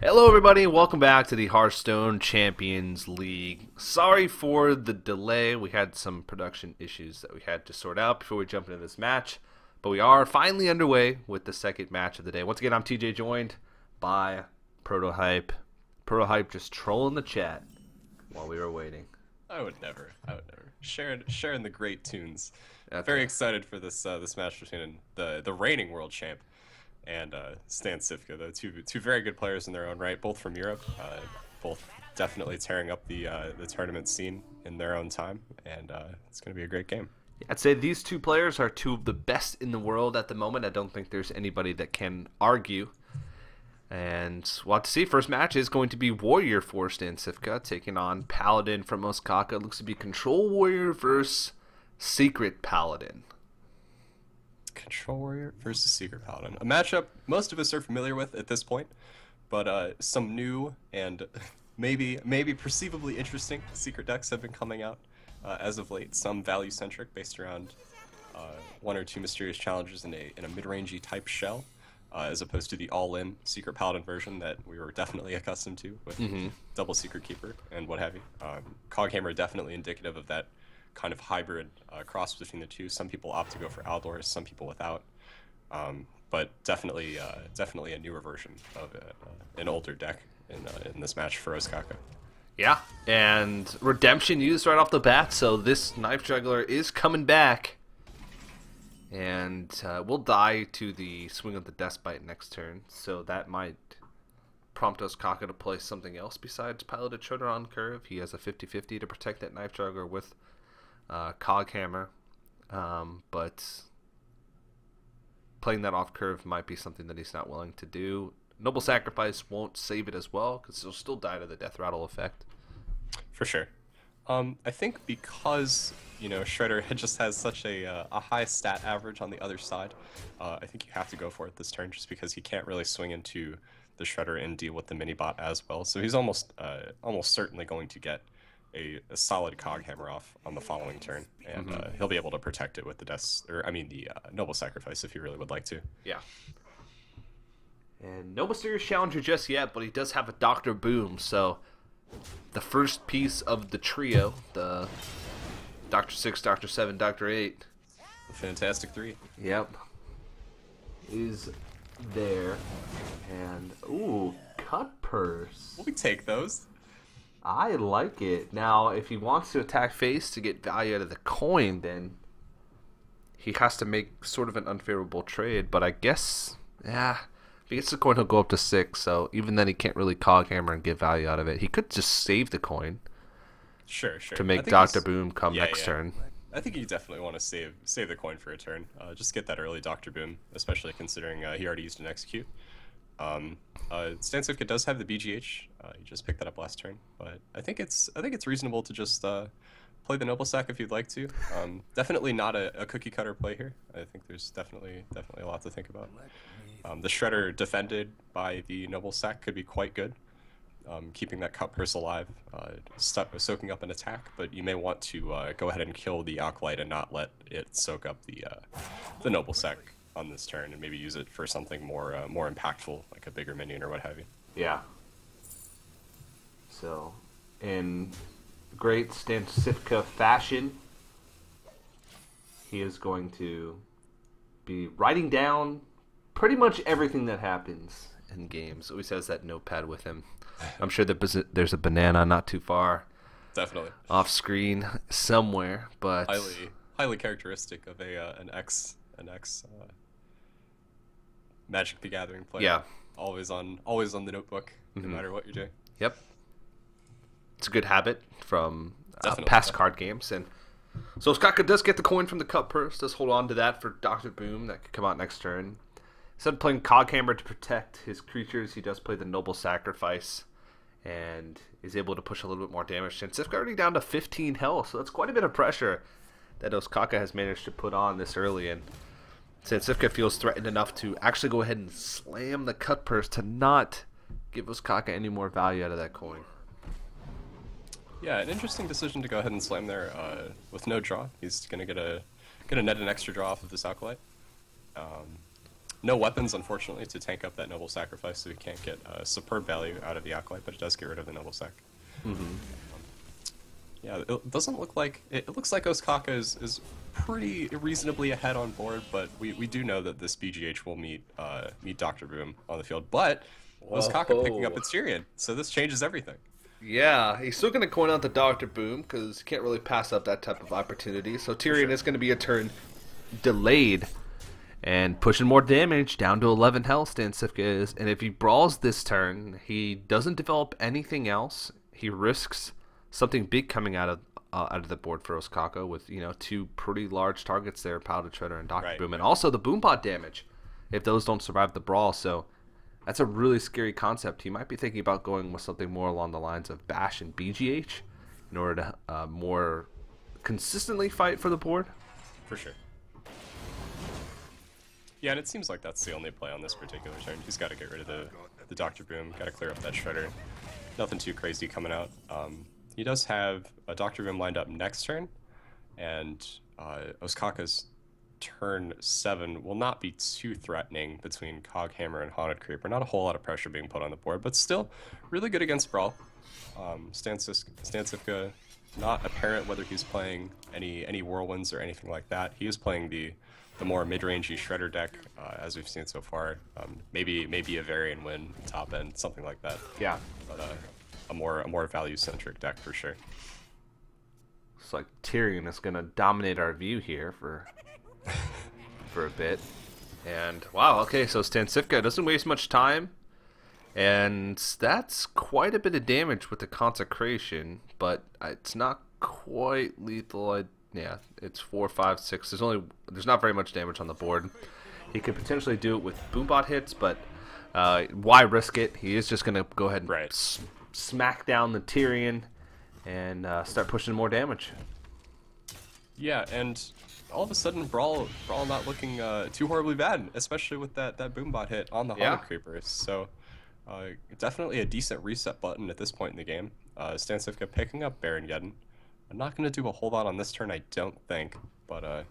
Hello, everybody. Welcome back to the Hearthstone Champions League. Sorry for the delay. We had some production issues that we had to sort out before we jump into this match. But we are finally underway with the second match of the day. Once again, I'm TJ, joined by Prototype. Prototype just trolling the chat while we were waiting. I would never. I would never. Sharing, sharing the great tunes. Okay. Very excited for this uh, this match between the the reigning world champ and uh, Stan Cifka, though two two very good players in their own right, both from Europe, uh, both definitely tearing up the uh, the tournament scene in their own time, and uh, it's going to be a great game. I'd say these two players are two of the best in the world at the moment. I don't think there's anybody that can argue. And we'll have to see. First match is going to be Warrior for Stan Cifka taking on Paladin from Ostkaka. It looks to be Control Warrior versus Secret Paladin. Control Warrior versus Secret Paladin, a matchup most of us are familiar with at this point, but uh, some new and maybe maybe perceivably interesting secret decks have been coming out uh, as of late. Some value centric, based around uh, one or two mysterious challenges in a in a mid rangey type shell, uh, as opposed to the all in Secret Paladin version that we were definitely accustomed to with Double Secret Keeper and what have you. Um, Coghammer definitely indicative of that kind of hybrid uh, cross between the two. Some people opt to go for Aldors, some people without. Um, but definitely, uh, definitely a newer version of uh, an older deck in, uh, in this match for Ostkaka. Yeah, and Redemption used right off the bat, so this Knife Juggler is coming back. And uh, we'll die to the Swing of the death bite next turn, so that might prompt Ostkaka to play something else besides Piloted Shredder on curve. He has a 50-50 to protect that Knife Juggler with uh, Coghammer, um, but playing that off curve might be something that he's not willing to do. Noble Sacrifice won't save it as well because he'll still die to the Death Rattle effect. For sure. Um, I think because you know Shredder just has such a, uh, a high stat average on the other side, uh, I think you have to go for it this turn just because he can't really swing into the Shredder and deal with the mini bot as well. So he's almost uh, almost certainly going to get a, a solid cog hammer off on the following turn, and uh, he'll be able to protect it with the death or I mean the uh, noble sacrifice if he really would like to. Yeah. And no mysterious challenger just yet, but he does have a Doctor Boom, so the first piece of the trio, the Doctor Six, Doctor Seven, Doctor Eight, The Fantastic Three. yep, is there. And ooh, cut purse. We take those. I like it. Now, if he wants to attack face to get value out of the coin, then he has to make sort of an unfavorable trade. But I guess, yeah, if he gets the coin, he'll go up to six. So even then, he can't really cog hammer and get value out of it. He could just save the coin Sure, sure. to make Doctor Boom come yeah, next yeah. turn. I think you definitely want to save save the coin for a turn. Uh, just get that early Doctor Boom, especially considering uh, he already used an execute. Um, uh, Stan Cifka does have the BGH. Uh, you just picked that up last turn, but I think it's I think it's reasonable to just uh, play the Noble Sack if you'd like to. Um, definitely not a, a cookie cutter play here. I think there's definitely definitely a lot to think about. Um, the Shredder defended by the Noble Sack could be quite good um, keeping that cut purse alive, uh, soaking up an attack. But you may want to uh, go ahead and kill the Acolyte and not let it soak up the uh, the Noble Sec on this turn, and maybe use it for something more uh, more impactful, like a bigger minion or what have you. Yeah. So, in great Stan Cifka fashion, he is going to be writing down pretty much everything that happens in games. Always has that notepad with him. I'm sure there's a banana not too far Definitely, off screen somewhere, but highly highly characteristic of a uh, an ex an ex uh, Magic the Gathering player. Yeah. always on always on the notebook, no Mhm. matter what you're doing. Yep. It's a good habit from uh, past card games. And so Skaka does get the coin from the cut purse, does hold on to that for Doctor Boom that could come out next turn. Instead of playing Coghammer to protect his creatures, he does play the Noble Sacrifice and is able to push a little bit more damage. And Cifka already down to 15 health, so that's quite a bit of pressure that Ostkaka has managed to put on this early. And since Cifka feels threatened enough to actually go ahead and slam the cut purse to not give Ostkaka any more value out of that coin. Yeah, an interesting decision to go ahead and slam there uh, with no draw. He's gonna get a gonna net an extra draw off of this acolyte. Um, no weapons, unfortunately, to tank up that noble sacrifice, so he can't get uh, superb value out of the acolyte, but it does get rid of the noble sac. Mm-hmm. Yeah, it doesn't look like it, looks like Ostkaka is, is pretty reasonably ahead on board, but we, we do know that this BGH will meet uh, meet Doctor Boom on the field. But Ostkaka picking up Whoa. its Tyrion, so this changes everything. Yeah, he's still going to coin out the Doctor Boom because he can't really pass up that type of opportunity. So Tyrion sure. is going to be a turn delayed and pushing more damage down to 11 health. Stan Cifka is, and if he brawls this turn, he doesn't develop anything else. He risks something big coming out of uh, out of the board for Ostkaka with you know two pretty large targets there, Powder Treader and Doctor Right, Boom, and also the Boom Boombot damage if those don't survive the brawl. So that's a really scary concept. He might be thinking about going with something more along the lines of Bash and BGH in order to uh, more consistently fight for the board. For sure. Yeah, and it seems like that's the only play on this particular turn. He's got to get rid of the, the Doctor Boom, got to clear up that Shredder. Nothing too crazy coming out. Um, he does have a Doctor Boom lined up next turn, and uh, Ostkaka's turn 7 will not be too threatening between Coghammer and Haunted Creeper. Not a whole lot of pressure being put on the board, but still really good against Brawl. Um, Stan Sis- not apparent whether he's playing any any whirlwinds or anything like that. He is playing the the more mid-rangey shredder deck uh, as we've seen so far. Um, maybe maybe a Varian Wrynn top end, something like that. Yeah. But uh, a more a more value centric deck for sure. It's like Tyrion is going to dominate our view here for for a bit. And wow, okay, so Stancifka doesn't waste much time. And that's quite a bit of damage with the consecration, but it's not quite lethal. I, yeah, it's four, five, six. There's only there's not very much damage on the board. He could potentially do it with boombot hits, but uh, why risk it? He is just gonna go ahead and Right. Smack down the Tyrion and uh, start pushing more damage. Yeah, and all of a sudden, Brawl Brawl not looking uh, too horribly bad, especially with that that boombot hit on the Yeah. Creepers. So uh, definitely a decent reset button at this point in the game. Uh, Stancifka picking up Baron Geddon. I'm not going to do a whole lot on this turn, I don't think, but uh,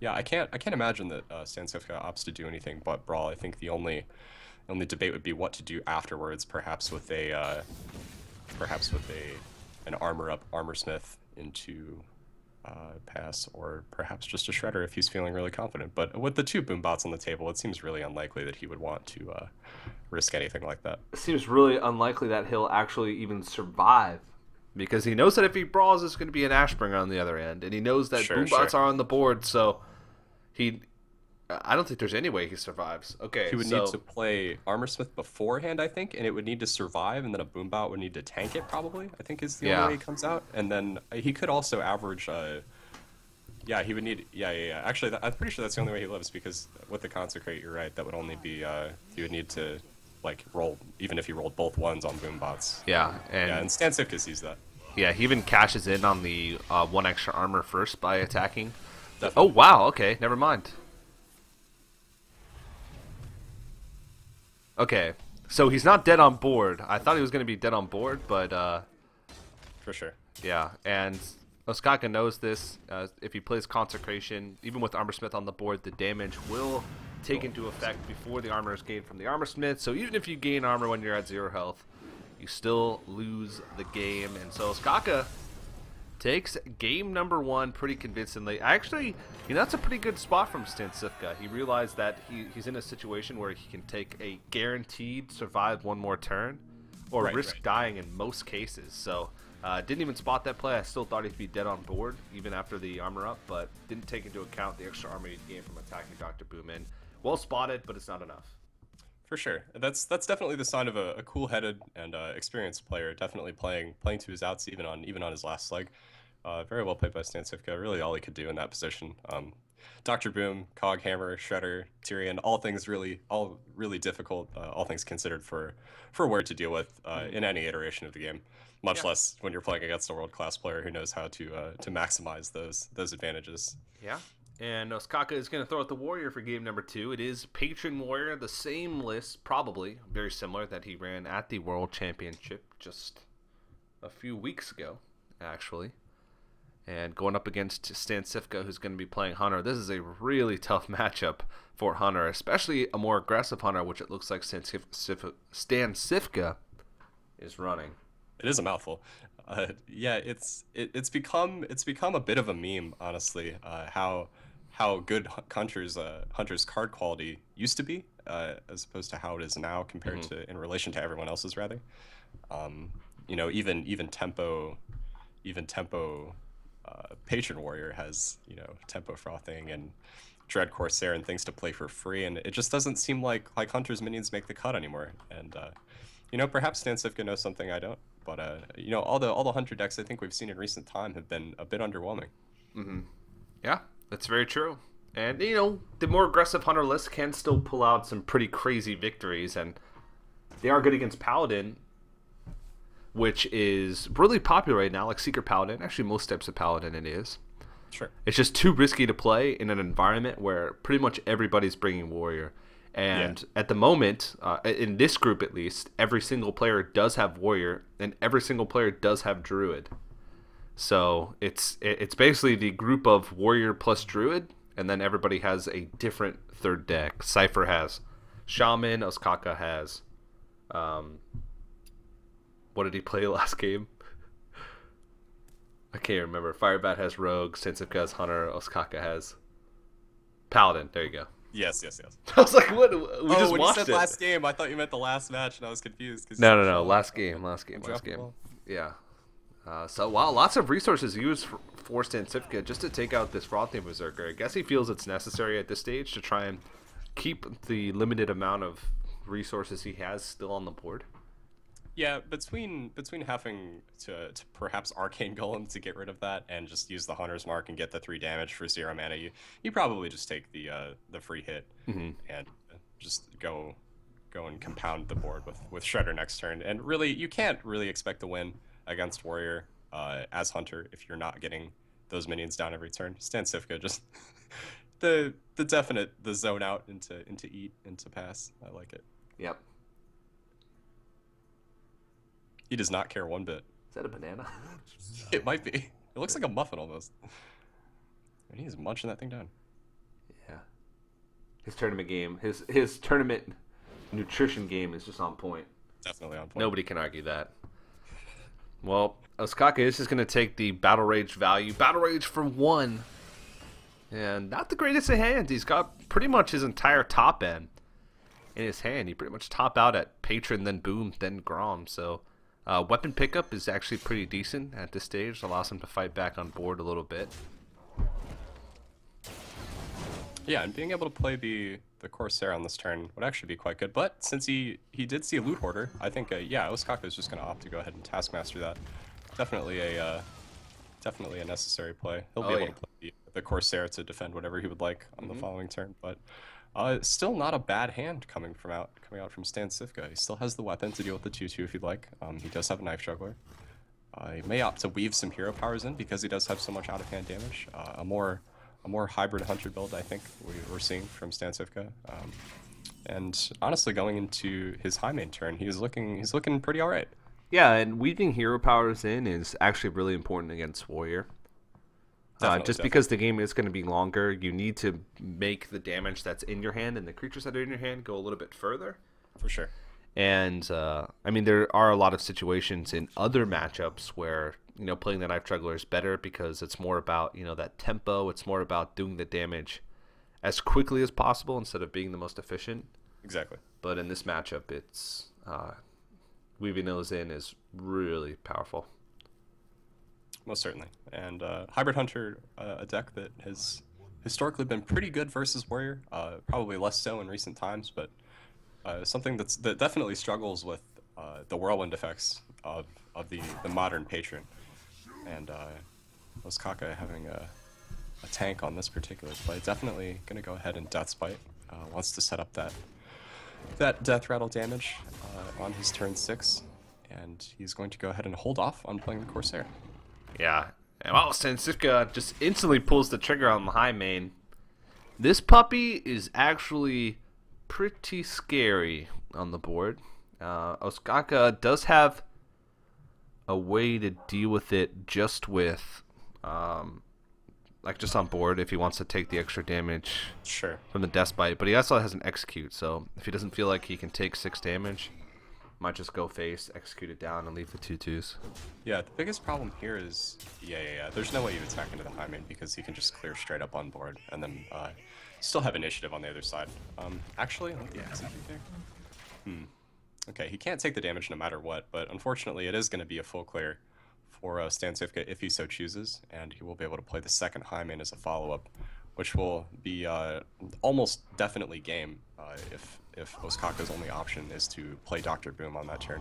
yeah, I can't I can't imagine that uh, Stancifka opts to do anything but Brawl. I think the only only debate would be what to do afterwards, perhaps with a uh, perhaps with a an armor up armor smith into uh, pass, or perhaps just a shredder if he's feeling really confident. But with the two boom bots on the table, it seems really unlikely that he would want to uh, risk anything like that. it seems really unlikely that he'll actually even survive because he knows that if he brawls, it's going to be an Ashbringer on the other end, and he knows that Sure, boombots sure. are on the board. So he, I don't think there's any way he survives. Okay, He would so need to play armor smith beforehand, I think, and it would need to survive, and then a boom bot would need to tank it. Probably, I think is the Yeah. only way he comes out. And then uh, he could also average. Uh, yeah, he would need. Yeah, yeah, yeah. Actually, I'm pretty sure that's the only way he lives because with the consecrate, you're right. That would only be. Uh, he would need to like roll even if he rolled both ones on boom bots. yeah, and Yeah, and Stan Cifka sees that. yeah, he even cashes in on the uh, one extra armor first by attacking. Oh wow, okay, never mind. Okay, so he's not dead on board. I thought he was going to be dead on board, but uh, For sure. Yeah, and Ostkaka knows this. Uh, if he plays Consecration, even with Armor Smith on the board, the damage will take into effect before the armor is gained from the Armor Smith. So even if you gain armor when you're at zero health, you still lose the game. And so Ostkaka takes game number one pretty convincingly. Actually, you know, that's a pretty good spot from Stancifka. He realized that he, he's in a situation where he can take a guaranteed survive one more turn or Right, risk right. dying in most cases. So uh, didn't even spot that play. I still thought he'd be dead on board even after the armor up, but didn't take into account the extra armor he'd gained from attacking Dr. Boomin. Well spotted, but it's not enough. For sure, that's that's definitely the sign of a, a cool-headed and uh, experienced player. Definitely playing playing to his outs, even on even on his last leg. Uh, very well played by Stan Cifka. Really, all he could do in that position. Um, Doctor Boom, Cog Hammer, Shredder, Tyrion, all things really, all really difficult. Uh, all things considered for for Word to deal with uh, in any iteration of the game. Much Yeah. less when you're playing against a world-class player who knows how to uh, to maximize those those advantages. Yeah. And Ostkaka is going to throw out the Warrior for game number two. It is Patron Warrior, the same list, probably very similar, that he ran at the World Championship just a few weeks ago, actually. And going up against Stan Cifka, who's going to be playing Hunter, this is a really tough matchup for Hunter, especially a more aggressive Hunter, which it looks like Stan Cifka, Stan Cifka is running. It is a mouthful. Uh, yeah, it's it, it's become it's become a bit of a meme, honestly. Uh, how how good Hunter's uh, Hunter's card quality used to be, uh, as opposed to how it is now compared mm-hmm. to in relation to everyone else's rather. Um, you know, even even tempo, even tempo, uh, patron warrior has you know tempo frothing and dread corsair and things to play for free, and it just doesn't seem like like Hunter's minions make the cut anymore. And uh, you know, perhaps Stan Cifka knows something I don't. But uh, you know, all the all the hunter decks I think we've seen in recent time have been a bit underwhelming. Mm-hmm. Yeah, that's very true. And you know, the more aggressive hunter list can still pull out some pretty crazy victories, and they are good against paladin, which is really popular right now. Like secret paladin, actually most types of paladin it is. Sure. It's just too risky to play in an environment where pretty much everybody's bringing warrior. And yeah. at the moment, uh, in this group at least, every single player does have warrior, and every single player does have druid. So it's it's basically the group of warrior plus druid, and then everybody has a different third deck. Cipher has shaman. Ostkaka has. Um, what did he play last game? I can't remember. Firebat has rogue. Stancifka has hunter. Ostkaka has paladin. There you go. Yes, yes, yes. I was like, what? We oh, just when watched you said it. last game, I thought you meant the last match, and I was confused. Cause no, no, no. Last game, last game, last game. Yeah. Uh, so wow, lots of resources used for, for just to take out this Frothing Berserker. I guess he feels it's necessary at this stage to try and keep the limited amount of resources he has still on the board. Yeah, between between having to, to perhaps arcane golem to get rid of that and just use the hunter's mark and get the three damage for zero mana, you you probably just take the uh, the free hit mm-hmm. and just go go and compound the board with with shredder next turn. And really, you can't really expect to win against warrior uh, as hunter if you're not getting those minions down every turn. Stan Cifka just the the definite the zone out into into eat into pass. I like it. Yep. He does not care one bit. Is that a banana? it might be. It looks like a muffin almost. And he's munching that thing down. Yeah. His tournament game, his his tournament nutrition game is just on point. Definitely on point. Nobody can argue that. Well, Ostkaka is just going to take the Battle Rage value. Battle Rage for one. And not the greatest of hands. He's got pretty much his entire top end in his hand. He pretty much top out at Patron, then Boom, then Grom. So uh, weapon pickup is actually pretty decent at this stage. Allows him to fight back on board a little bit. Yeah, and being able to play the the Corsair on this turn would actually be quite good. But since he he did see a loot hoarder, I think uh, yeah, Ostkaka is just going to opt to go ahead and taskmaster that. Definitely a uh, definitely a necessary play. He'll oh, be able yeah. to play the, the, Corsair to defend whatever he would like on mm-hmm. the following turn, but. Uh, still not a bad hand coming from out coming out from Stan Cifka. He still has the weapon to deal with the 2-2 if you'd like. Um, he does have a Knife Juggler. Uh, he may opt to weave some hero powers in because he does have so much out of hand damage. Uh, a more a more hybrid hunter build, I think we, are seeing from Stan Cifka. Um, and honestly, going into his Highmane turn, he's looking he's looking pretty all right. Yeah, and weaving hero powers in is actually really important against warrior. Uh, just definitely. because the game is going to be longer, you need to make the damage that's in your hand and the creatures that are in your hand go a little bit further. For sure. And uh, I mean, there are a lot of situations in other matchups where you know playing the knife juggler is better because it's more about you know that tempo. It's more about doing the damage as quickly as possible instead of being the most efficient. Exactly. But in this matchup, it's uh, weaving those in is really powerful most certainly. And uh, Hybrid Hunter, uh, a deck that has historically been pretty good versus Warrior, uh, probably less so in recent times, but uh, something that's that definitely struggles with uh, the whirlwind effects of, of the, the modern patron. And uh, Ostkaka having a, a tank on this particular play, definitely going to go ahead and Death's Bite. Uh, wants to set up that that Death Rattle damage on his turn 6, and he's going to go ahead and hold off on playing the Corsair. Yeah. And well, Stancifka just instantly pulls the trigger on the Highmane. This puppy is actually pretty scary on the board. Uh, Ostkaka does have a way to deal with it just with um, like just on board if he wants to take the extra damage Sure. from the death bite. But he also has an execute, so if he doesn't feel like he can take six damage, might just go face, execute it down, and leave the two twos. Yeah, the biggest problem here is, yeah, yeah, yeah. There's no way you attack into the Highmane because he can just clear straight up on board and then uh, still have initiative on the other side. Um, actually, let me there. Hmm. Okay, he can't take the damage no matter what, but unfortunately, it is going to be a full clear for uh, Stan Cifka if he so chooses, and he will be able to play the second Highmane as a follow-up, which will be uh, almost definitely game uh, if if Ostkaka's only option is to play Doctor Boom on that turn.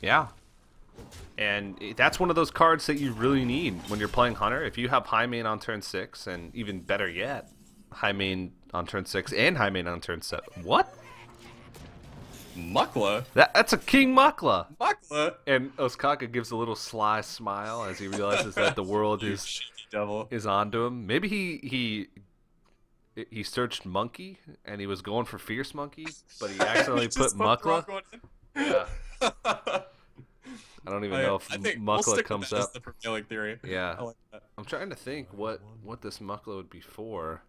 Yeah. And that's one of those cards that you really need when you're playing Hunter. If you have Highmane on turn six, and even better yet, Highmane on turn six and Highmane on turn seven. What? Mukla, That, that's a King Mukla. Mukla, And Ostkaka gives a little sly smile as he realizes that the world is devil. is onto him. Maybe he he he searched monkey and he was going for fierce monkey, but he accidentally Just put put the wrong Mukla. one in. Yeah. I don't even I, know if I think we'll comes up. the prevailing theory. Yeah. I like. I'm trying to think what what this Mukla would be for.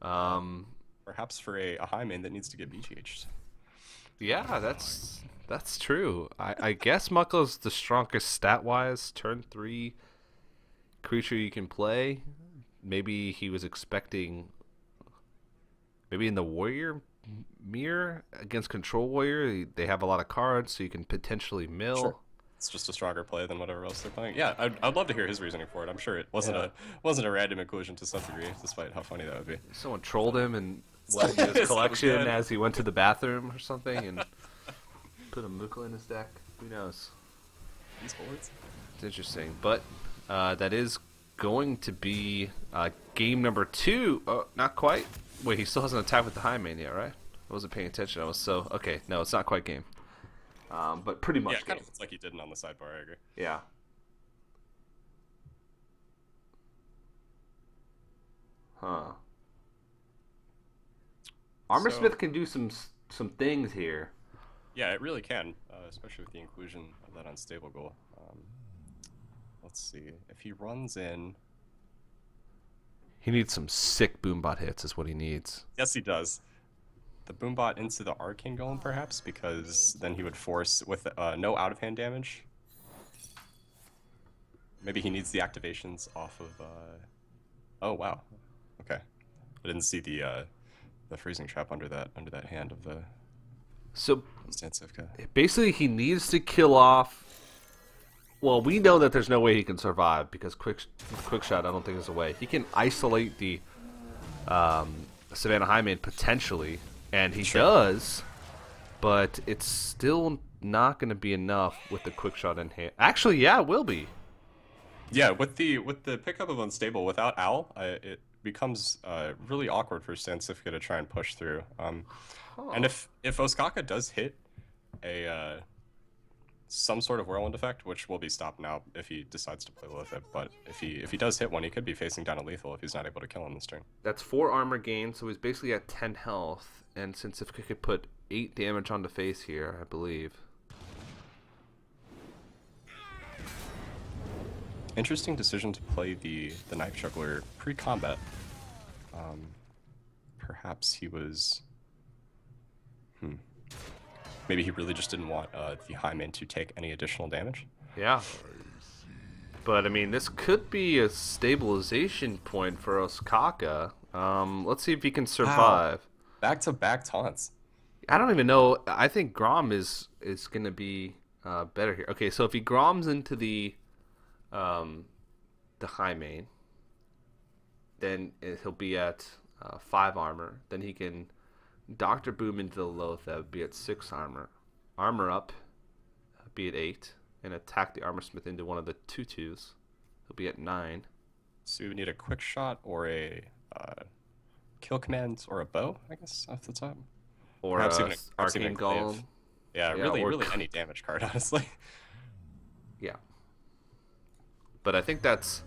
Um, Perhaps for a, a Highmane that needs to get BGH'd. yeah, that's that's true. I, I guess Mukla's the strongest stat wise. Turn three creature you can play. Maybe he was expecting. Maybe in the warrior mirror against control warrior, they have a lot of cards, so you can potentially mill. Sure. It's just a stronger play than whatever else they're playing. Yeah, I'd, I'd love to hear his reasoning for it. I'm sure it wasn't Yeah. a wasn't a random inclusion to some degree, despite how funny that would be. Someone trolled him and into his collection as he went to the bathroom or something and put a Mukla in his deck. Who knows? These boards. It's interesting, but uh, that is going to be uh, game number two. Oh, not quite. Wait, he still hasn't attacked with the Highmane yet, right? I wasn't paying attention. I was so okay. No, it's not quite game. Um, but pretty much Yeah, kind of looks like he didn't on the sidebar. I agree. Yeah. Huh. Armor So- Smith can do some some things here. Yeah, it really can, uh, especially with the inclusion of that Unstable Ghoul. Um, let's see if he runs in. He needs some sick boombot hits, is what he needs. Yes, he does. The Boombot into the Arcane Golem, perhaps, because then he would force with uh, no out of hand damage. Maybe he needs the activations off of. Uh... Oh wow, okay. I didn't see the uh, the freezing trap under that under that hand of the So basically, he needs to kill off. Well, we know that there's no way he can survive because quick quick shot. I don't think is a way he can isolate the um, Savannah Highmane potentially, and he Sure. does. But it's still not going to be enough with the quick shot in hand. Actually, yeah, it will be. Yeah, with the with the pickup of unstable without Owl, I, it becomes uh, really awkward for Stancifka to try and push through. Um, And if if Ostkaka does hit a uh, some sort of whirlwind effect, which will be stopped now if he decides to play with it. but if he if he does hit one, he could be facing down a lethal if he's not able to kill him this turn. That's four armor gain, so he's basically at 10 health. And since if he could put 8 damage on the face here, I believe. Interesting decision to play the the knife juggler pre-combat. Um, perhaps he was. Hmm. Maybe he really just didn't want uh, the Highmane to take any additional damage. Yeah. But I mean, this could be a stabilization point for Ostkaka. Um, let's see if he can survive. Back to back taunts. I don't even know. I think Grom is is gonna be uh, better here. Okay, so if he Groms into the um, the Highmane, then it- he'll be at uh, five armor. Then he can Doctor Boom into the Loth. That would be at six armor. Armor up, be at eight, and attack the Armor Smith into one of the two twos. He'll be at nine. So we would need a quick shot or a uh, kill command or a bow, I guess, off the top. Or Perhaps uh, even a- Arcane a Golem. Yeah, Yeah, really, really any damage card, honestly. Yeah. But I think that's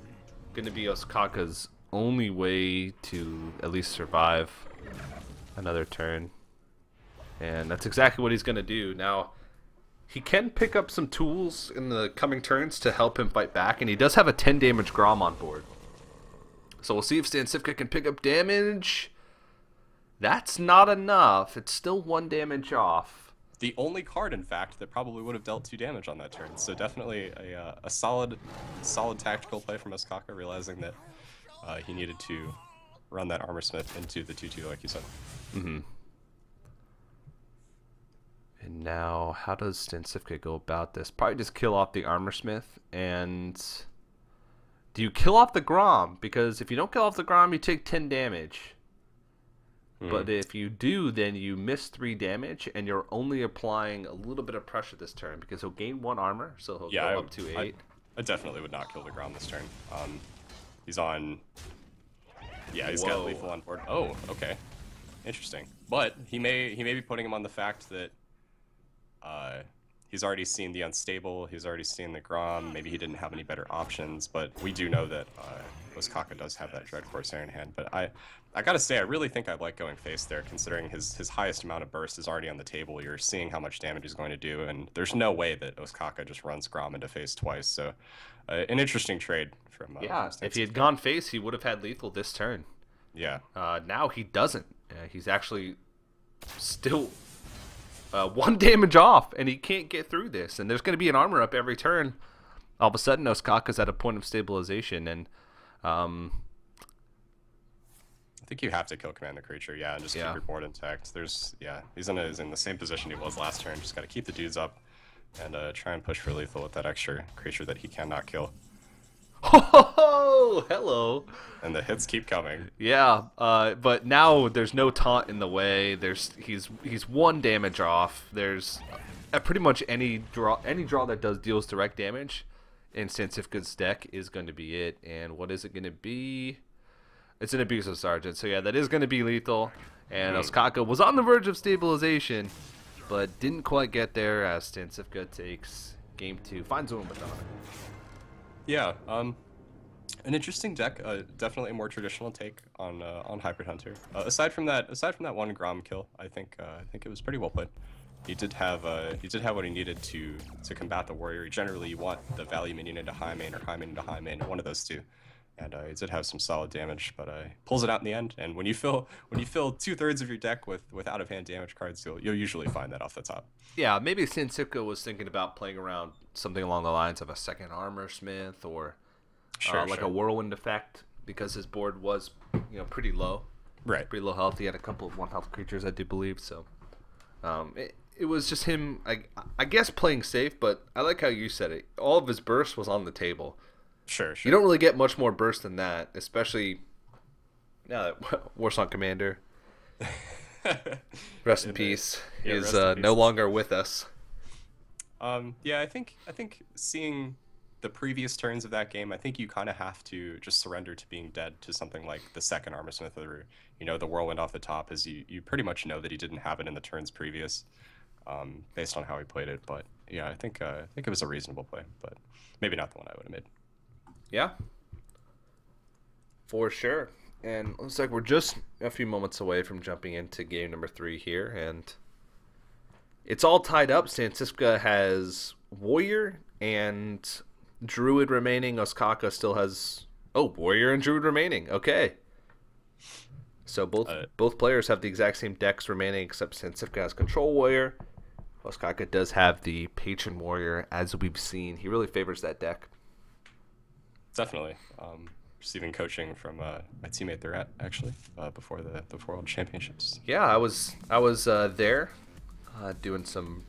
going to be Ostkaka's only way to at least survive another turn. And that's exactly what he's going to do. Now, he can pick up some tools in the coming turns to help him fight back, and he does have a 10 damage Grom on board. So we'll see if Stancifka can pick up damage. That's not enough. It's still one damage off. The only card, in fact, that probably would have dealt two damage on that turn. So definitely a, uh, a solid, solid tactical play from Ostkaka, realizing that uh, he needed to run that Armor Smith into the 2-2, like you said. Mm-hmm. And now, how does Stancifka go about this? Probably just kill off the Armor Smith and... Do you kill off the Grom? Because if you don't kill off the Grom, you take 10 damage. Mm. But if you do, then you miss 3 damage, and you're only applying a little bit of pressure this turn, because he'll gain 1 armor, so he'll yeah, go I, up to 8. I, I, definitely would not kill the Grom this turn. Um, he's on... Yeah, he's Whoa. got lethal on board. Oh, okay. Interesting. But he may he may be putting him on the fact that uh, he's already seen the unstable, he's already seen the Grom, maybe he didn't have any better options, but we do know that uh, Ostkaka does have that Dread Corsair in hand. But I I gotta say, I really think I like going face there, considering his, his highest amount of burst is already on the table. You're seeing how much damage he's going to do, and there's no way that Ostkaka just runs Grom into face twice. So, uh, an interesting trade from. Uh, yeah, if he had gone face, he would have had lethal this turn. Yeah. Uh, now he doesn't. Uh, he's actually still uh, one damage off, and he can't get through this. And there's going to be an armor up every turn. All of a sudden, Ostkaka's at a point of stabilization, and um, I think you have to kill command the creature, yeah, and just yeah. keep your board intact. There's, yeah, he's in, a, he's in the same position he was last turn. Just got to keep the dudes up and uh, try and push for lethal with that extra creature that he cannot kill. Oh, hello. And the hits keep coming. Yeah, uh, but now there's no taunt in the way. There's he's he's one damage off. There's uh, pretty much any draw any draw that does deals direct damage in Stancifka's deck is going to be it. And what is it going to be? It's an abusive sergeant. So yeah, that is going to be lethal. And. Ostkaka was on the verge of stabilization, but didn't quite get there as Stancifka takes game two. Finds one with honor. Yeah, um, an interesting deck. Uh, definitely a more traditional take on uh, on Hybrid Hunter. Uh, aside from that, aside from that one Grom kill, I think uh, I think it was pretty well played. He did have uh, he did have what he needed to to combat the warrior. Generally, you want the value minion into Highmane or Highmane into Highmane, one of those two. And uh, he did have some solid damage, but uh, pulls it out in the end. And when you fill when you fill two thirds of your deck with with out of hand damage cards, you'll you'll usually find that off the top. Yeah, maybe Stancifka was thinking about playing around something along the lines of a second armor smith or sure, uh, like sure. a whirlwind effect because his board was you know pretty low, right? Pretty low health. He had a couple of one health creatures, I do believe. So um, it, it was just him, I, I guess, playing safe. But I like how you said it. All of his burst was on the table. Sure, sure. You don't really get much more burst than that, especially now that Warsong Commander, rest in peace, yeah, is uh, peace. no longer with us. Um, yeah, I think I think seeing the previous turns of that game, I think you kind of have to just surrender to being dead to something like the second Armor Smith or you know the whirlwind off the top, as you you pretty much know that he didn't have it in the turns previous, um, based on how he played it. But yeah, I think uh, I think it was a reasonable play, but maybe not the one I would have made. Yeah, for sure. And looks like we're just a few moments away from jumping into game number three here, and it's all tied up. Stancifka has Warrior and Druid remaining. Ostkaka still has oh Warrior and Druid remaining. Okay. So both uh, both players have the exact same decks remaining, except Stancifka has Control Warrior. Ostkaka does have the Patron Warrior, as we've seen. He really favors that deck. Definitely. Um, receiving coaching from uh, my teammate there at actually uh, before the the World Championships. Yeah, I was I was uh, there uh, doing some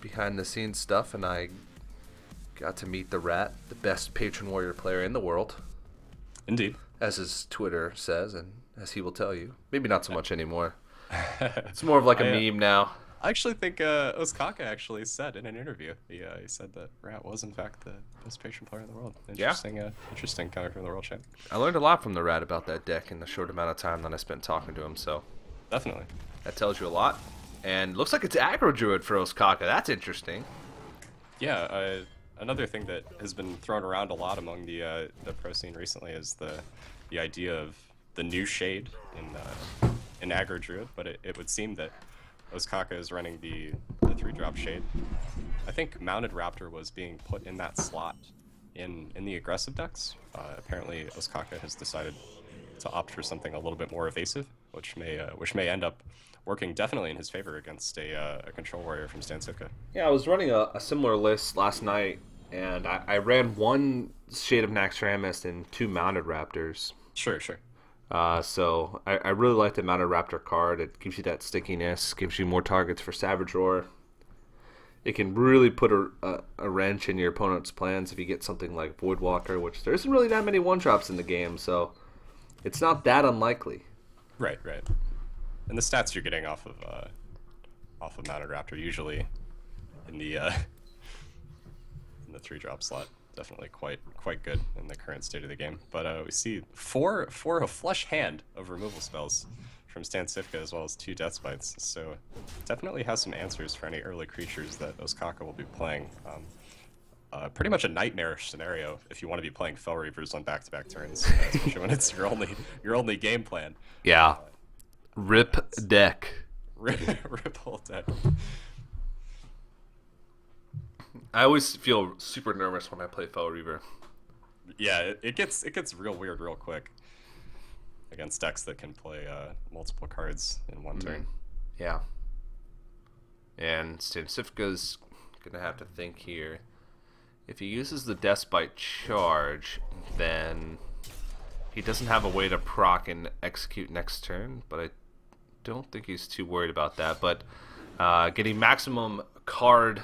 behind the scenes stuff, and I Got to meet the Rat, the best Patron Warrior player in the world. Indeed. As his Twitter says, and as he will tell you. Maybe not so much anymore. it's more of like a I, uh, meme now. I actually think uh, Ostkaka actually said in an interview, he, uh, he said that Rat was in fact the best patron player in the world. Interesting, yeah. uh, interesting coming from the world champ. I learned a lot from the Rat about that deck in the short amount of time that I spent talking to him. So definitely, that tells you a lot. And looks like it's aggro druid for Ostkaka. That's interesting. Yeah, I another thing that has been thrown around a lot among the uh, the pro scene recently is the the idea of the new shade in uh, in aggro druid, but it, it would seem that Ostkaka is running the the three drop shade. I think Mounted Raptor was being put in that slot in in the aggressive decks. Uh, apparently, Ostkaka has decided to opt for something a little bit more evasive, which may uh, which may end up working definitely in his favor against a, uh, a control warrior from Stancifka. Yeah, I was running a, a similar list last night, and I, I, ran one Shade of Naxxramas and two Mounted Raptors. Sure, sure. Uh, so I, I really like the Mounted Raptor card. It gives you that stickiness, gives you more targets for Savage Roar. It can really put a, a, a wrench in your opponent's plans if you get something like Voidwalker, which there isn't really that many one drops in the game, so it's not that unlikely. Right, right. And the stats you're getting off of uh, off of Mounted Raptor usually in the uh, in the three drop slot definitely quite quite good in the current state of the game. But uh, we see four four a flush hand of removal spells from Stancifka as well as two Death's Bites. So definitely has some answers for any early creatures that Ostkaka will be playing. Um, uh, pretty much a nightmarish scenario if you want to be playing Fel Reavers on back-to-back turns, especially when it's your only your only game plan. Yeah. Rip deck. Rip, rip whole deck. I always feel super nervous when I play Fel Reaver. Yeah, it, it, gets it gets real weird real quick against decks that can play uh, multiple cards in one mm-hmm. turn. Yeah. And Stancifka's gonna have to think here. If he uses the Deathbite charge, then he doesn't have a way to proc and execute next turn, but I don't think he's too worried about that. But uh, getting maximum card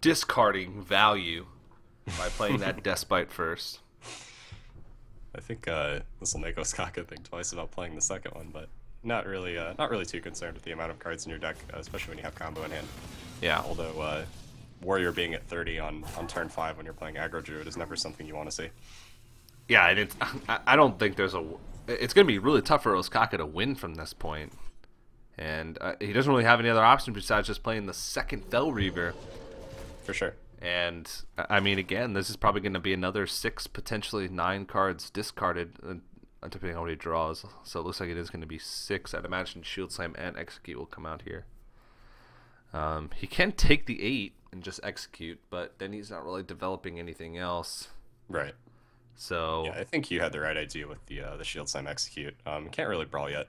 discarding value by playing that Death's Bite first. I think uh, this will make Ostkaka think twice about playing the second one, but not really, uh, not really too concerned with the amount of cards in your deck, uh, especially when you have combo in hand. Yeah. Although uh, Warrior being at 30 on on turn five when you're playing Aggro Druid is never something you want to see. Yeah, and it's I don't think there's a. It's going to be really tough for Ostkaka to win from this point. and uh, he doesn't really have any other options besides just playing the second Fel Reaver for sure. And I mean, again, this is probably going to be another six, potentially nine cards discarded, uh, depending on what he draws. So it looks like it is going to be six. I'd imagine Shield Slam and Execute will come out here. Um, he can take the eight and just execute, but then he's not really developing anything else. Right. So yeah, I think you had the right idea with the uh, the Shield Slam Execute. Um, can't really brawl yet.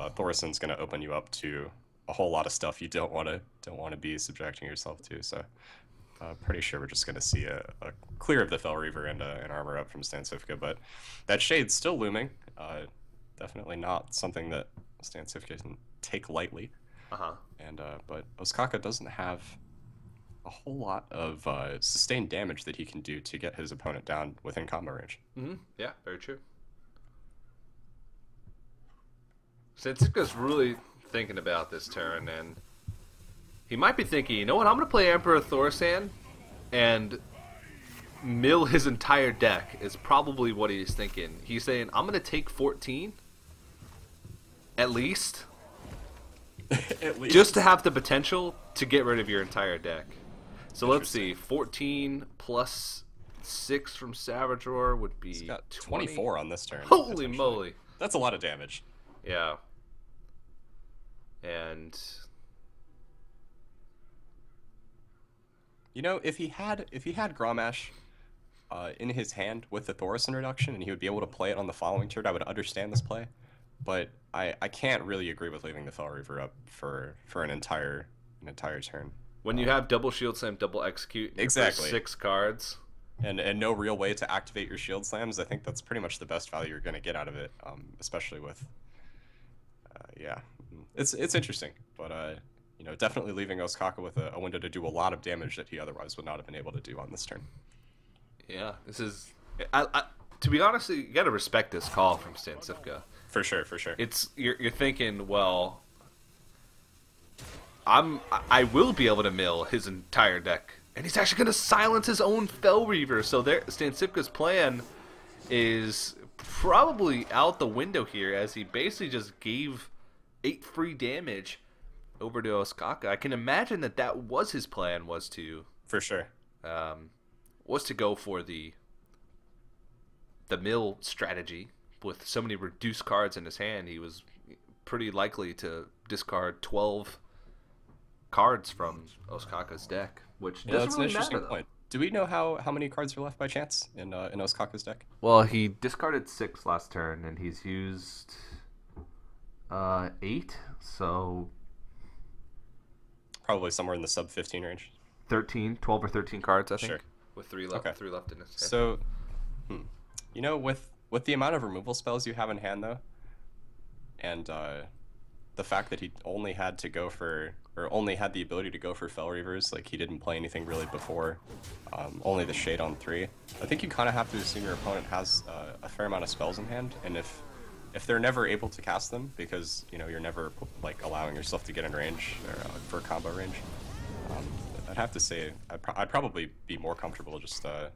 Uh, Thaurissan's going to open you up to a whole lot of stuff you don't want to don't want to be subjecting yourself to. So uh, pretty sure we're just going to see a, a, clear of the Fel Reaver and uh, an armor up from Stancifka, but that shade's still looming. Uh, definitely not something that Stancifka can take lightly. Uh-huh. And uh, but Ostkaka doesn't have a whole lot of uh, sustained damage that he can do to get his opponent down within combo range. Mm-hmm. Yeah, very true. Stancifka's really thinking about this turn and he might be thinking, you know what, I'm going to play Emperor Thaurissan and mill his entire deck is probably what he's thinking. He's saying, I'm going to take 14 at least. at least. Just to have the potential to get rid of your entire deck. So let's see, 14 plus 6 from Savage Roar would be He's got 24 on this turn. Holy moly. That's a lot of damage. Yeah. And You know, if he had if he had Grommash uh, in his hand with the Thaurissan reduction and he would be able to play it on the following turn, I would understand this play. But I, I can't really agree with leaving the Fel Reaver up for, for an entire an entire turn. When you have double shield slam, double execute, exactly six cards, and and no real way to activate your shield slams, I think that's pretty much the best value you're going to get out of it. Um, especially with, uh, yeah, it's it's interesting, but uh, you know, definitely leaving Ostkaka with a, a, window to do a lot of damage that he otherwise would not have been able to do on this turn. Yeah, this is. I, I, to be honest, you got to respect this call from Stancifka. For sure, for sure. It's you're, you're thinking, well, I'm I will be able to mill his entire deck, and he's actually going to silence his own Fel Reaver. So there, Stancifka's plan is probably out the window here, as he basically just gave eight free damage over to Ostkaka. I can imagine that that was his plan was to for sure um, was to go for the the mill strategy with so many reduced cards in his hand. He was pretty likely to discard twelve cards from Ostkaka's deck, which Yeah, doesn't that's really an interesting matter, point. Do we know how, how many cards are left by chance in uh, in Ostkaka's deck? Well, he discarded six last turn, and he's used uh, eight, so Probably somewhere in the sub 15 range. 13, 12 or 13 cards, I think. Sure. With three left, Okay. three left in his hand. So, hmm. you know, with with the amount of removal spells you have in hand, though, and uh, the fact that he only had to go for, or only had the ability to go for Fel Reavers, like he didn't play anything really before, um, only the Shade on three. I think you kind of have to assume your opponent has uh, a fair amount of spells in hand, and if if they're never able to cast them because you know you're never like allowing yourself to get in range or uh, for combo range, um, I'd have to say I'd, pro- I'd probably be more comfortable just uh,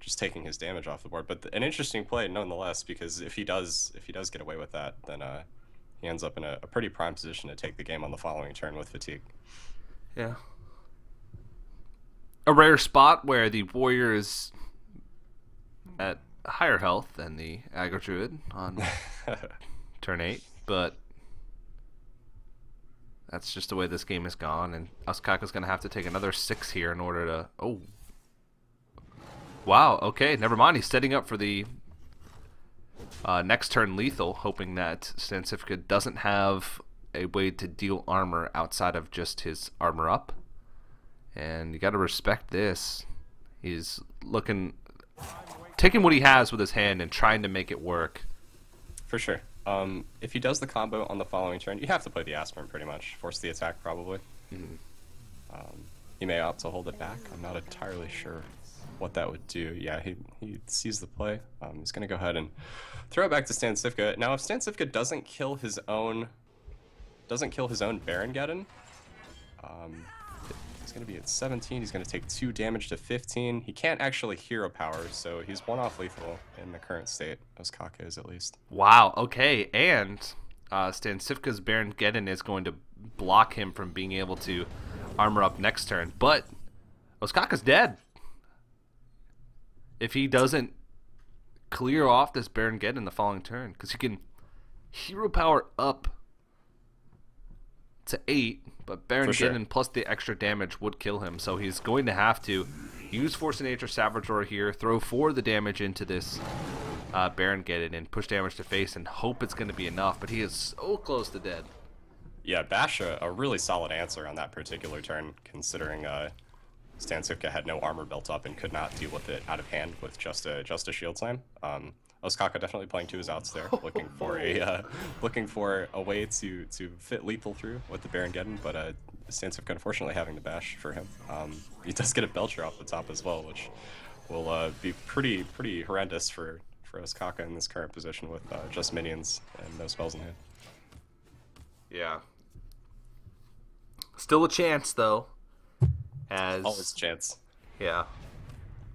just taking his damage off the board. But th- an interesting play nonetheless, because if he does if he does get away with that, then uh, he ends up in a, a pretty prime position to take the game on the following turn with fatigue. Yeah. A rare spot where the warrior is at higher health than the aggro druid on turn eight, but that's just the way this game has gone, and Ostkaka's gonna have to take another six here in order to. Oh. Wow. Okay. Never mind. He's setting up for the uh, next turn lethal, hoping that Stancifka doesn't have a way to deal armor outside of just his armor up. And you got to respect this. He's looking, taking what he has with his hand and trying to make it work. For sure. Um, if he does the combo on the following turn, you have to play the aspirant pretty much. Force the attack probably. Um, he may opt to hold it back. I'm not entirely sure what that would do. Yeah, he, he sees the play. Um, he's going to go ahead and throw it back to Stan Cifka. Now, if Stan Cifka doesn't kill his own doesn't kill his own Baron Geddon, um, he's going to be at 17. He's going to take 2 damage to 15. He can't actually hero power, so he's one off lethal in the current state. Ostkaka is at least. Wow. Okay. And uh, Stancifka's Baron Geddon is going to block him from being able to armor up next turn. But Ostkaka's dead. If he doesn't clear off this Baron Geddon the following turn, because he can hero power up to eight, but Baron sure. Geddon plus the extra damage would kill him. So he's going to have to use Force of Nature Savage Roar here, throw four of the damage into this uh, Baron Geddon, and push damage to face, and hope it's going to be enough. But he is so close to dead. Yeah, Bash a, a really solid answer on that particular turn, considering uh, Stancifka had no armor built up and could not deal with it out of hand with just a just a shield slam. Um, Ostkaka definitely playing to his outs there, looking for a uh, looking for a way to to fit lethal through with the Baron Geddon, but uh, Stancifka unfortunately having the bash for him. Um, he does get a Belcher off the top as well, which will uh, be pretty pretty horrendous for for Ostkaka in this current position with uh, just minions and no spells in hand. Yeah. Still a chance, though. As Always a chance. yeah,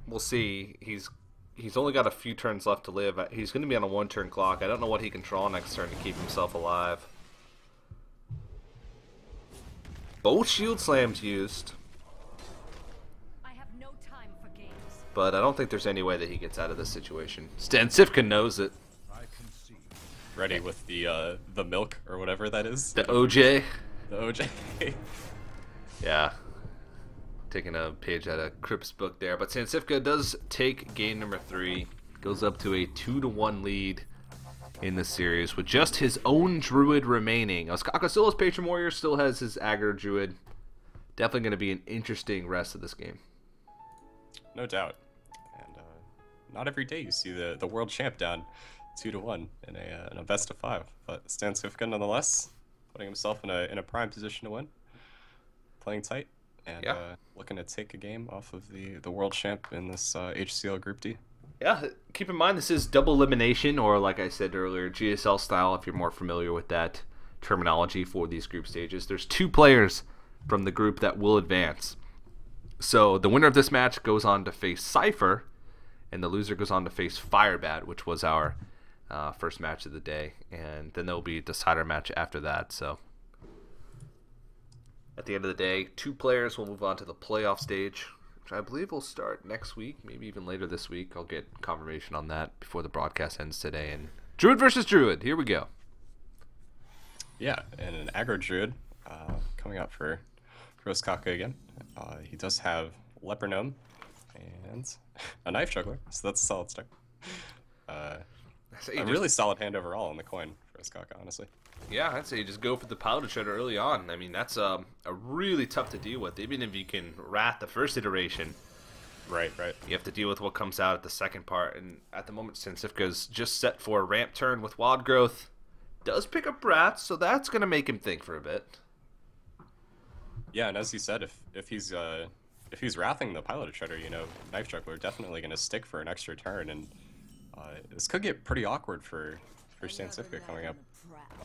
we'll see. He's he's only got a few turns left to live. He's going to be on a one-turn clock. I don't know what he can draw next turn to keep himself alive. Both shield slams used, I have no time for games. but I don't think there's any way that he gets out of this situation. Stancifka knows it. ready with the uh, the milk or whatever that is. The OJ. The OJ. Yeah. Taking a page out of Kripp's book there. But Stancifka does take game number three. Goes up to a 2 to 1 lead in the series with just his own druid remaining. Ostkaka still Patron Warrior, still has his aggro druid. Definitely going to be an interesting rest of this game. no doubt. And uh, not every day you see the, the world champ down two to one in a uh, in a best of five. But Stan Cifka nonetheless putting himself in a in a prime position to win, playing tight and Yeah. uh, looking to take a game off of the the world champ in this uh, HCL Group D. Yeah, keep in mind this is double elimination, or like I said earlier, GSL style. If you're more familiar with that terminology for these group stages, there's two players from the group that will advance. So the winner of this match goes on to face Cipher, and the loser goes on to face Firebat, which was our uh, first match of the day, and then there'll be a decider match after that. So at the end of the day, two players will move on to the playoff stage, which I believe will start next week, maybe even later this week. I'll get confirmation on that before the broadcast ends today. And Druid versus Druid, here we go. Yeah, and an aggro druid. uh, coming out for, Ostkaka again. Uh, he does have Leper Gnome and a Knife Juggler, so that's a solid start. Uh, you a just- really solid hand overall on the coin for Ostkaka, honestly. Yeah, I'd say you just go for the piloted shredder early on. I mean, that's um, a really tough to deal with. Even if you can Wrath the first iteration, Right, right. you have to deal with what comes out at the second part. And at the moment, Sensifka's just set for a ramp turn with Wild Growth. Does pick up rats, so that's going to make him think for a bit. Yeah, and as you said, if if he's uh, if he's wrathing the piloted shredder, you know, knife juggler definitely going to stick for an extra turn, and uh, this could get pretty awkward for for Stancifka coming up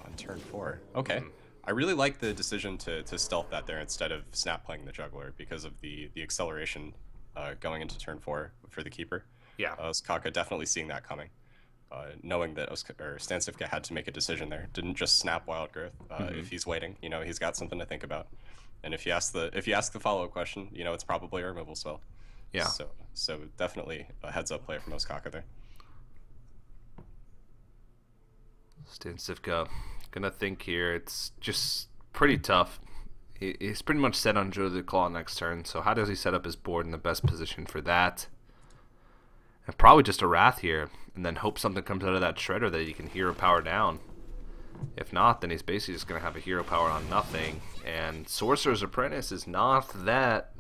on turn four. Okay, I really like the decision to, to stealth that there instead of snap playing the juggler because of the the acceleration uh, going into turn four for the keeper. Yeah. uh, Skaka definitely seeing that coming. Uh, knowing that Osk- or Stancifka had to make a decision there, didn't just snap Wild Growth. Uh, If he's waiting, you know, he's got something to think about. And if you ask the if you ask the follow up question, you know, it's probably a removal spell. Yeah. So so definitely a heads up play from Ostkaka there. Stancifka gonna think here. It's just pretty tough. He, he's pretty much set on Joe the Claw next turn. So how does he set up his board in the best position for that? And probably just a Wrath here, and then hope something comes out of that Shredder that he can hero power down. If not, then he's basically just gonna have a hero power on nothing. And Sorcerer's Apprentice is not that.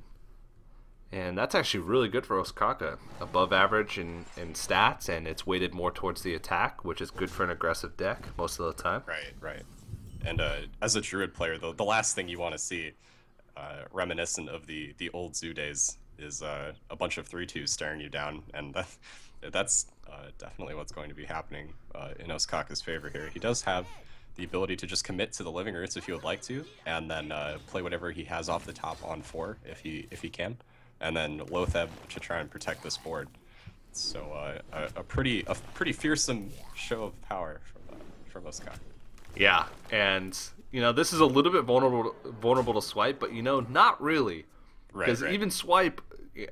And that's actually really good for Ostkaka. Above average in, in stats, and it's weighted more towards the attack, which is good for an aggressive deck most of the time. Right, right. And uh, as a druid player, the the last thing you want to see, uh, reminiscent of the the old zoo days, is uh, a bunch of three twos staring you down, and that, that's uh, definitely what's going to be happening uh, in Ostkaka's favor here. He does have the ability to just commit to the living roots if he would like to, and then uh, play whatever he has off the top on four if he if he can, and then Loatheb to try and protect this board. So uh, a, a pretty a pretty fearsome show of power from uh, from Ostkaka. Yeah, and you know this is a little bit vulnerable vulnerable to swipe, but you know not really, because right. even swipe,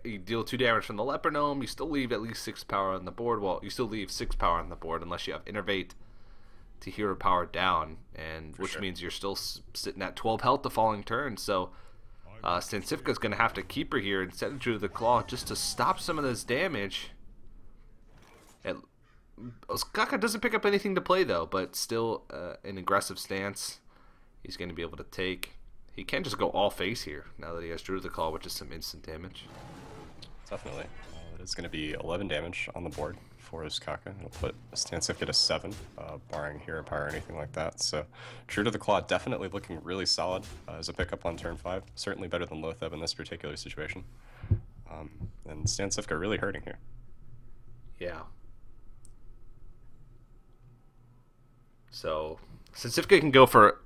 you deal two damage from the leper gnome, you still leave at least six power on the board. Well, you still leave six power on the board unless you have innervate to hero power down, and which sure. means you're still sitting at 12 health the following turn. So uh, Stancifka's going to have to keep her here instead of Drew the Claw just to stop some of this damage. It, Skaka doesn't pick up anything to play though, but still uh, an aggressive stance. He's going to be able to take. He can't just go all face here now that he has Drew the Claw, which is some instant damage. Definitely. Uh, it is going to be 11 damage on the board for Ostkaka. It'll put Stancifka to 7, uh, barring Hero Power or anything like that. So, Druid of the Claw definitely looking really solid uh, as a pickup on turn 5. Certainly better than Loatheb in this particular situation. Um, and Stancifka really hurting here. Yeah. So Sensifka can go for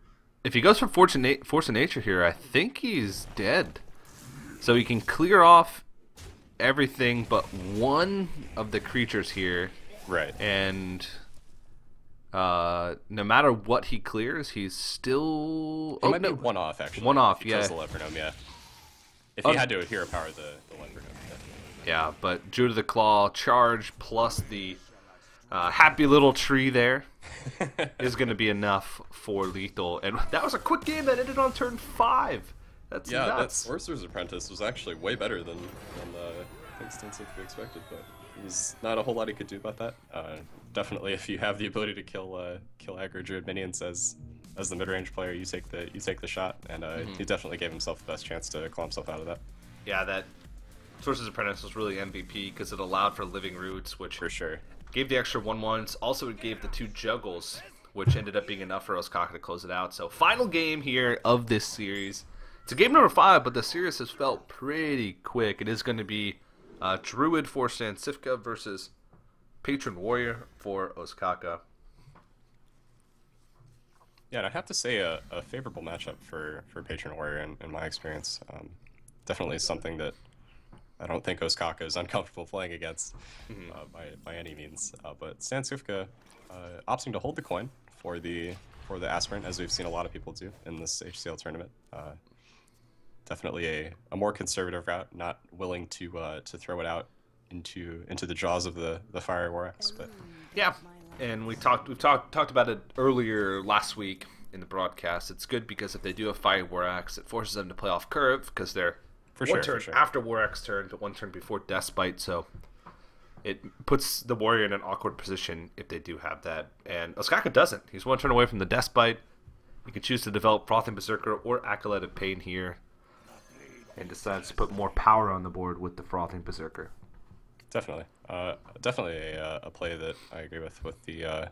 if he goes for na- force of nature here, I think he's dead. So he can clear off everything but one of the creatures here, Right. and uh, no matter what he clears, he's still. It oh, might no. be one off, actually. One off, he yeah. the Leper Gnome, yeah. If Oh. he had to Hero Power the, the Leper yeah. But Druid of the Claw charge plus the uh, happy little tree there is going to be enough for lethal. And that was a quick game that ended on turn five. That's Yeah, that nuts. Sorcerer's Apprentice was actually way better than, than uh, Think Stancifka expected, but there's not a whole lot he could do about that. Uh, definitely, if you have the ability to kill uh, kill aggro druid minions as as the mid range player, you take the you take the shot, and uh, Mm-hmm. he definitely gave himself the best chance to claw himself out of that. Yeah, that Sorcerer's Apprentice was really MVP because it allowed for living roots, which For sure. gave the extra one ones. Also, it gave the two juggles, which ended up being enough for Ostkaka to close it out. So, final game here of this series. It's a game number five, but the series has felt pretty quick. It is going to be uh, Druid for Stancifka versus Patron Warrior for Ostkaka. Yeah, and I have to say a, a favorable matchup for for Patron Warrior in, in my experience. Um, definitely something that I don't think Ostkaka is uncomfortable playing against uh, by by any means. Uh, but Sansufka uh, opting to hold the coin for the for the aspirant, as we've seen a lot of people do in this HCL tournament. Definitely a, a more conservative route, not willing to uh, to throw it out into into the jaws of the the fire war axe. But Yeah, and we talked we talked talked about it earlier last week. in the broadcast. It's good because if they do a Fire War Axe, it forces them to play off curve because they're For one sure, for turn sure. after War Axe turn, but one turn before Deathbite. So it puts the warrior in an awkward position if they do have that. And Ostkaka doesn't. He's one turn away from the Deathbite. You can choose to develop Frothing Berserker or Acolyte of Pain here, and decides to put more power on the board with the Frothing Berserker. Definitely, uh, definitely a, uh, a play that I agree with with the uh,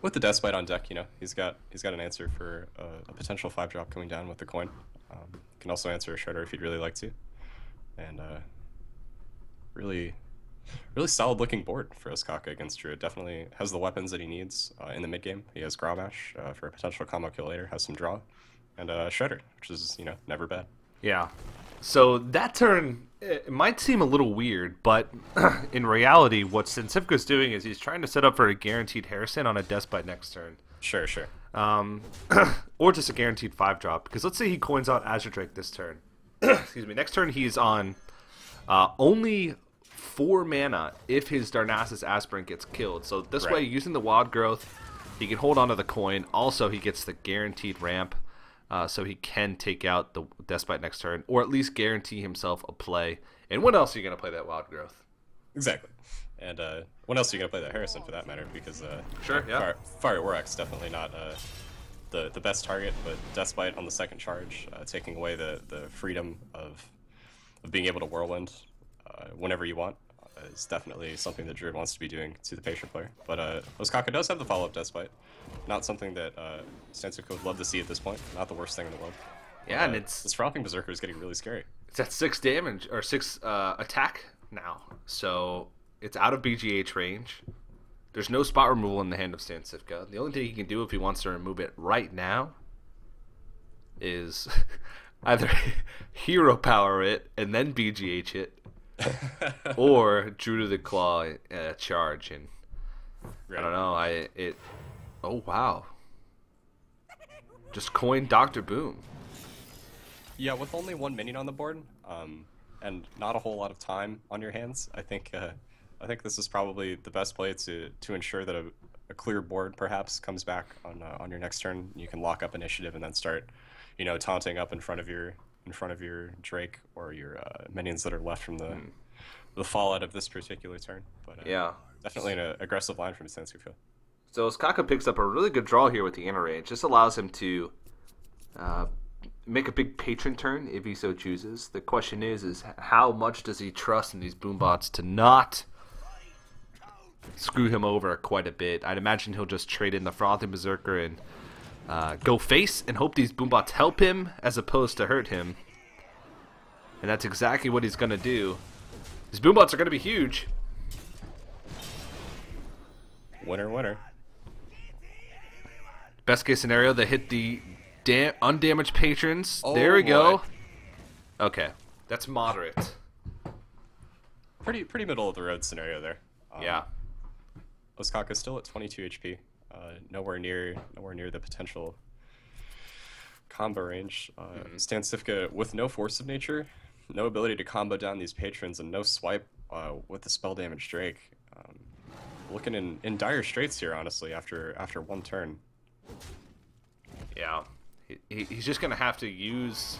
with the Deathbite on deck. You know, he's got he's got an answer for uh, a potential five drop coming down with the coin. Um, can also answer a shredder if he'd really like to, and uh, really, really solid looking board for Ostkaka against Druid. Definitely has the weapons that he needs uh, in the mid game. He has Grommash uh, for a potential combo kill later. Has some draw, and uh, Shredder, which is you know never bad. Yeah. So that turn it might seem a little weird, but in reality, what Sensifka's doing is he's trying to set up for a guaranteed Harrison on a Deathbite next turn. Sure, sure. Um, or just a guaranteed five drop. Because let's say he coins out Azure Drake this turn. Excuse me. Next turn he's on uh, only four mana if his Darnassus Aspirant gets killed. So this Right. way, using the Wild Growth, he can hold onto the coin. Also, he gets the guaranteed ramp. Uh, so he can take out the Deathbite next turn, or at least guarantee himself a play. And when else are you going to play that Wild Growth? Exactly. And uh, when else are you gonna play that Harrison for that matter? Because uh, Sure, yeah. Fire, Fire definitely not uh, the the best target, but Deathbite on the second charge, uh, taking away the, the freedom of of being able to whirlwind uh, whenever you want, is definitely something that Druid wants to be doing to the patient player. But uh, Ostkaka does have the follow up Deathbite, not something that uh, would love to see at this point. Not the worst thing in the world. Yeah, and Uh, it's this Frothing Berserker is getting really scary. It's at six damage or six uh, attack now, so it's out of BGH range. There's no spot removal in the hand of Stancifka. The only thing he can do if he wants to remove it right now is either hero power it and then BGH it, or Druid of the Claw uh, charge. And I don't know. I it. Oh wow. Just coin Doctor Boom. Yeah, with only one minion on the board, um, and not a whole lot of time on your hands, I think uh, I think this is probably the best play to to ensure that a, a clear board perhaps comes back on uh, on your next turn. You can lock up initiative and then start, you know, taunting up in front of your in front of your Drake or your uh, minions that are left from the the fallout of this particular turn. But uh, Yeah. definitely an uh, aggressive line from Sensuka. So Skaka picks up a really good draw here with the innervate. This allows him to uh, make a big patron turn if he so chooses. The question is, is how much does he trust in these boombots to not screw him over quite a bit? I'd imagine he'll just trade in the Frothing Berserker and uh, go face and hope these boombots help him as opposed to hurt him. And that's exactly what he's going to do. These boombots are going to be huge. Winner, winner. Best case scenario, they hit the da- undamaged patrons. Oh, there we go. Okay, that's moderate. Pretty pretty middle of the road scenario there. Um, Yeah. Ostkaka still at 22 HP, uh, nowhere near nowhere near the potential combo range. Uh, Mm-hmm. Stan Cifka with no force of nature, no ability to combo down these patrons, and no swipe uh, with the spell damage Drake. Um, looking in, in dire straits here, honestly. After after one turn, Yeah. He, he- he's just gonna have to use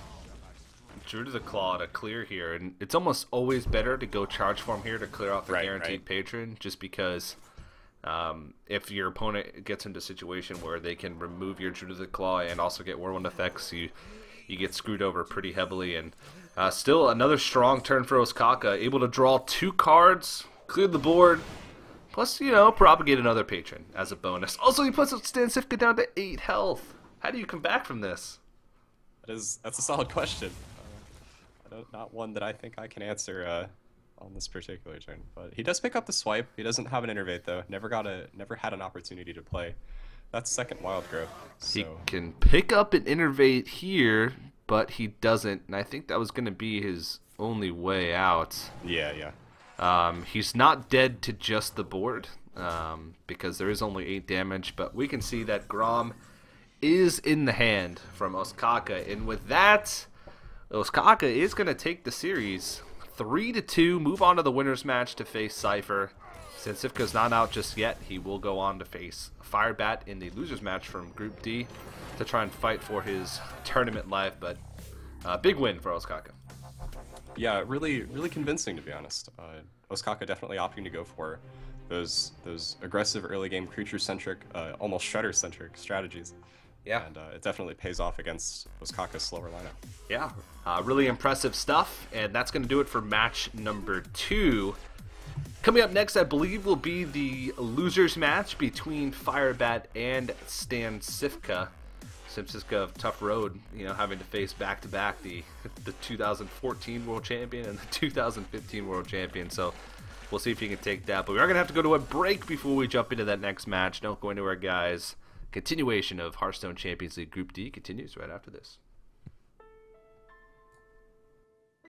Druid of the Claw to clear here, and it's almost always better to go charge form here to clear off the Right, guaranteed right. patron, just because um, if your opponent gets into a situation where they can remove your Druid of the Claw and also get Whirlwind effects, you you get screwed over pretty heavily. And uh, still another strong turn for Ostkaka, able to draw two cards, clear the board. Plus, you know, propagate another patron as a bonus. Also, he puts Stan Cifka down to 8 health. How do you come back from this? that is that's a solid question. Uh, not one that I think I can answer uh, on this particular turn. But he does pick up the swipe. He doesn't have an innervate though. Never got a never had an opportunity to play. That's second wild growth. So He can pick up an innervate here, but he doesn't. And I think that was going to be his only way out. yeah, yeah. Um, he's not dead to just the board um, because there is only 8 damage, but we can see that Grom is in the hand from Ostkaka, And with that, Ostkaka is going to take the series 3 to 2, move on to the winner's match to face Cipher. Since Sifka's not out just yet, he will go on to face Firebat in the losers match from Group D to try and fight for his tournament life, but uh, big win for Ostkaka. Yeah, really, really convincing to be honest. Uh, Ostkaka definitely opting to go for those those aggressive early game creature centric, uh, almost shredder centric strategies. Yeah. And uh, it definitely pays off against Osaka's slower lineup. Yeah, uh, really impressive stuff, and that's going to do it for match number two. Coming up next, I believe, will be the losers match between Firebat and Stan Cifka. Simsiska of Tough Road, you know, having to face back to back the the 2014 World Champion and the 2015 World Champion. So we'll see if he can take that. But we are going to have to go to a break before we jump into that next match. Don't go anywhere, guys. Continuation of Hearthstone Champions League Group D continues right after this.